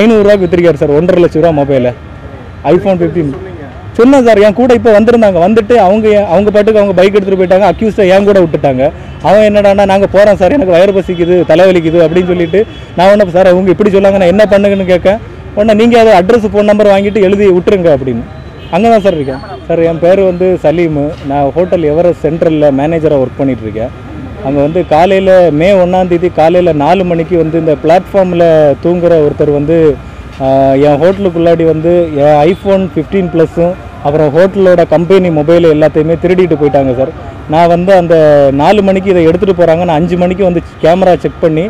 ஐநூறுரூவாக்கு வித்திருக்காரு sir ஒன்றரை லட்ச ரூபா மொபைலு ஐஃபோன் ஃபிஃப்டீன் சொன்னேன் சார் என் கூட இப்போ வந்திருந்தாங்க. வந்துட்டு அவங்க அவங்க பாட்டுக்கு அவங்க பைக் எடுத்துகிட்டு போயிட்டாங்க அக்யூஸ்டை என் கூட விட்டுட்டாங்க. அவன் என்னடான்னா நாங்கள் போகிறோம் சார் எனக்கு வயிறு பசிக்குது தலைவலிக்குது அப்படின்னு சொல்லிட்டு நான் ஒன்று சார் அவங்க இப்படி சொல்லாங்க நான் என்ன பண்ணுங்கன்னு கேட்க உடனே நீங்கள் அதை அட்ரஸ் ஃபோன் நம்பர் வாங்கிட்டு எழுதி விட்டுருங்க அப்படின்னு. அங்கே தான் சார் இருக்கேன். சார் என் பேர் வந்து சலீமு. நான் ஹோட்டல் எவரெஸ்ட் சென்ட்ரலில் மேனேஜராக ஒர்க் பண்ணிட்டு இருக்கேன். அங்கே வந்து காலையில் மே ஒன்றாந்தேதி காலையில் நாலு மணிக்கு வந்து இந்த பிளாட்ஃபார்மில் தூங்குற ஒருத்தர் வந்து என் ஹோட்டலுக்குள்ளாடி வந்து என் ஐஃபோன் ஃபிஃப்டீன் ப்ளஸ்ஸும் அப்புறம் ஹோட்டலோட கம்பெனி மொபைல் எல்லாத்தையுமே திருடிட்டு போயிட்டாங்க சார். நான் வந்து அந்த நாலு மணிக்கு இதை எடுத்துகிட்டு போகிறாங்க நான் அஞ்சு மணிக்கு வந்து கேமரா செக் பண்ணி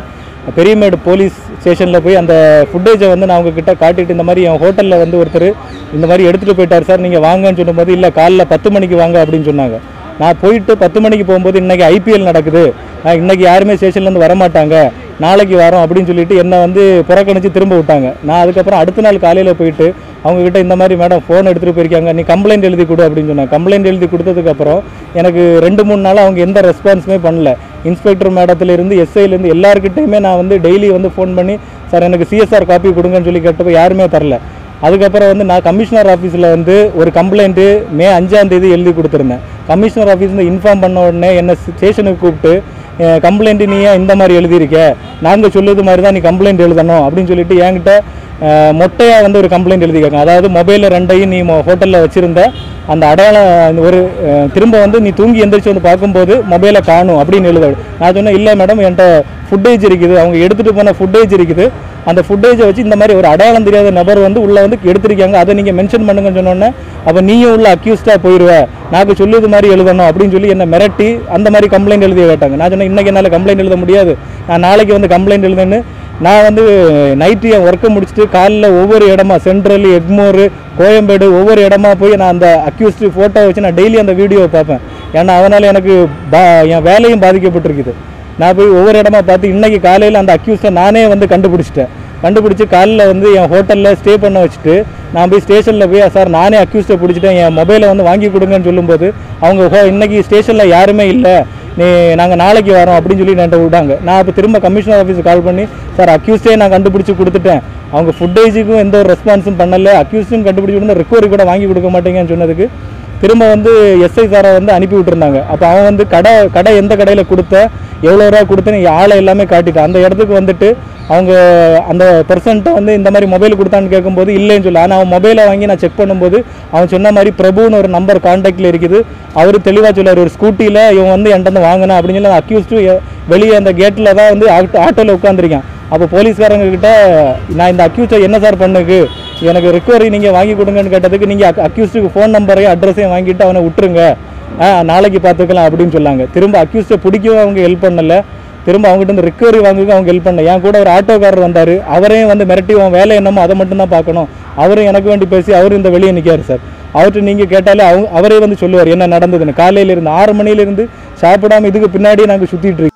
பெரியமேடு போலீஸ் ஸ்டேஷனில் போய் அந்த ஃபுட்டேஜை வந்து நான் அவங்கக்கிட்ட காட்டிட்டு இந்த மாதிரி என் ஹோட்டலில் வந்து ஒருத்தர் இந்த மாதிரி எடுத்துகிட்டு போயிட்டார் சார் நீங்கள் வாங்கன்னு சொல்லும்போது இல்லை காலைல பத்து மணிக்கு வாங்க அப்படின்னு சொன்னாங்க. நான் போயிட்டு பத்து மணிக்கு போகும்போது இன்றைக்கி ஐபிஎல் நடக்குது. நான் இன்னைக்கு யாருமே ஸ்டேஷன்லேருந்து வரமாட்டாங்க. நாளைக்கு வரோம் அப்படின்னு சொல்லிட்டு என்னை வந்து புறக்கணித்து திரும்ப விட்டாங்க. நான் அதுக்கப்புறம் அடுத்த நாள் காலையில் போயிட்டு அவங்கக்கிட்ட இந்த மாதிரி மேடம் ஃபோன் எடுத்துகிட்டு போயிருக்காங்க. நீ கம்ப்ளைண்ட் எழுதி கொடு அப்படின்னு சொன்னேன். கம்ப்ளைண்ட் எழுதி கொடுத்ததுக்கப்புறம் எனக்கு ரெண்டு மூணு நாள் அவங்க எந்த ரெஸ்பான்ஸுமே பண்ணல. இன்ஸ்பெக்டர் மேடத்துலேருந்து எஸ்ஐலேருந்து எல்லாருக்கிட்டையுமே நான் வந்து டெய்லி வந்து ஃபோன் பண்ணி சார் எனக்கு சிஎஸ்ஆர் காப்பி கொடுங்கன்னு சொல்லி கேட்டப்போ யாருமே தரல. அதுக்கப்புறம் வந்து நான் கமிஷனர் ஆஃபீஸில் வந்து ஒரு கம்ப்ளைண்ட்டு மே அஞ்சாம் தேதி எழுதி கொடுத்துருந்தேன். கமிஷனர் ஆஃபீஸ்லேருந்து இன்ஃபார்ம் பண்ண உடனே என்னை ஸ்டேஷனுக்கு கூப்பிட்டு கம்ப்ளைண்ட் நீ ஏன் இந்த மாதிரி எழுதியிருக்க? நாங்கள் சொல்லுறது மாதிரி தான் நீ கம்ப்ளைண்ட் எழுதணும். அப்படின்னு சொல்லிட்டு என்கிட்ட மொட்டையாக வந்து ஒரு கம்ப்ளைண்ட் எழுதிக்காங்க அதாவது மொபைலில் ரெண்டையும் நீ ஹோட்டலில் வச்சுருந்த அந்த அடையாளம் அந்த ஒரு திரும்ப வந்து நீ தூங்கி எந்திரிச்சு வந்து பார்க்கும்போது மொபைலை காணும் அப்படின்னு எழுத நான் சொன்னேன் இல்லை மேடம் என்கிட்ட ஃபுட்டேஜ் இருக்குது. அவங்க எடுத்துகிட்டு போன ஃபுட்டேஜ் இருக்குது. அந்த ஃபுட்டேஜை வச்சு இந்த மாதிரி ஒரு அடையாளம் தெரியாத நபர் வந்து உள்ளே வந்து எடுத்திருக்காங்க. அதை நீங்கள் மென்ஷன் பண்ணுங்கன்னு சொன்னோன்னே அப்போ நீயும் உள்ள அக்யூஸ்டாக போயிடுவ நாக்கு சொல்லுது மாதிரி எழுதணும் அப்படின்னு சொல்லி என்னை மிரட்டி அந்த மாதிரி கம்ப்ளைண்ட் எழுதி கேட்டாங்க. நான் சொன்னேன் இன்றைக்கி என்னால் கம்ப்ளைண்ட் எழுத முடியாது. நான் நாளைக்கு வந்து கம்ப்ளைண்ட் எழுதுன்னு. நான் வந்து நைட்டு என் ஒர்க்கை முடிச்சுட்டு காலைல ஒவ்வொரு இடமா சென்ட்ரல் எக்மோர் கோயம்பேடு ஒவ்வொரு இடமா போய் நான் அந்த அக்யூஸ்டு ஃபோட்டோ வச்சு நான் டெய்லி அந்த வீடியோவை பார்ப்பேன். ஏன்னா அதனால் எனக்கு பா என் வேலையும் பாதிக்கப்பட்டிருக்குது. நான் போய் ஒவ்வொரு இடமா பார்த்து இன்றைக்கி காலையில் அந்த அக்யூஸை நானே வந்து கண்டுபிடிச்சிட்டேன். கண்டுபிடிச்சி காலையில் வந்து என் ஹோட்டலில் ஸ்டே பண்ண வச்சுட்டு நான் போய் ஸ்டேஷனில் போய் சார் நானே அக்யூஸ்டை பிடிச்சிட்டேன். என் மொபைலை வந்து வாங்கி கொடுங்கன்னு சொல்லும்போது அவங்க ஹோ இன்றைக்கி ஸ்டேஷனில் யாருமே இல்லை. நீ நாங்கள் நாளைக்கு வரோம் அப்படின்னு சொல்லி என்கிட்ட விட்டாங்க. நான் இப்போ திரும்ப கமிஷனர் ஆஃபீஸுக்கு கால் பண்ணி சார் அக்யூஸ்டே நான் கண்டுபிடிச்சி கொடுத்துட்டேன். அவங்க ஃபுட்டேஜுக்கும் எந்த ஒரு ரெஸ்பான்ஸும் பண்ணலை. அக்யூஸ்டும் கண்டுபிடிச்சி கொடுத்து ரெக்கவரி கூட வாங்கி கொடுக்க மாட்டேங்கன்னு சொன்னதுக்கு திரும்ப வந்து எஸ்ஐ சாரை வந்து அனுப்பி விட்டுருந்தாங்க. அப்போ அவன் வந்து கடை கடை எந்த கடையில் கொடுத்த எவ்வளோ ரூபா கொடுத்துன்னு ஆளை எல்லாமே காட்டிட்டு அந்த இடத்துக்கு வந்துட்டு அவங்க அந்த பர்சன்ட்டை வந்து இந்த மாதிரி மொபைல் கொடுத்தான்னு கேட்கும்போது இல்லைன்னு சொல்லி ஆனால் அவன் மொபைலை வாங்கி நான் செக் பண்ணும்போது அவன் சொன்ன மாதிரி பிரபுன்னு ஒரு நம்பர் காண்டாக்டில் இருக்குது. அவர் தெளிவாக சொல்லார் ஒரு ஸ்கூட்டியில் இவன் வந்து என்கிட்ட வந்து வாங்கினா அப்படின்னு சொல்லி அக்யூஸ்டு வெளியே அந்த கேட்டில் தான் வந்து ஆட்டோ ஆட்டோவில் உட்காந்துருக்கான் அப்போ போலீஸ்காரங்க கிட்ட நான் இந்த அக்யூஸை என்ன சார் பண்ணுக்கு? எனக்கு ரெக்கவரி நீங்கள் வாங்கி கொடுங்கன்னு கேட்டதுக்கு நீங்கள் அக்யூஸ்டுக்கு ஃபோன் நம்பரையும் அட்ரஸையும் வாங்கிட்டு அவனை விட்டுருங்க. நாளைக்கு பார்த்துக்கலாம் அப்படின்னு சொன்னாங்க. திரும்ப அக்யூஸ்டை பிடிக்கவும் அவங்க ஹெல்ப் பண்ணல. திரும்ப அவங்ககிட்ட இருந்து ரிக்கவரி வாங்குக்கு அவங்க ஹெல்ப் பண்ணல. என் கூட ஒரு ஆட்டோக்காரர் வந்தார். அவரையும் வந்து மிரட்டி உன் வேலை என்னமோ அதை மட்டும்தான் பார்க்கணும். அவரும் எனக்கு வேண்டி பேசி அவரும் இந்த வெளியே நிற்காரு சார். அவர்கிட்ட நீங்கள் கேட்டாலே அவங்க அவரே வந்து சொல்லுவார் என்ன நடந்ததுன்னு? காலையிலேருந்து ஆறு மணிலேருந்து சாப்பிடாம இதுக்கு பின்னாடி நாங்கள் சுற்றிட்டு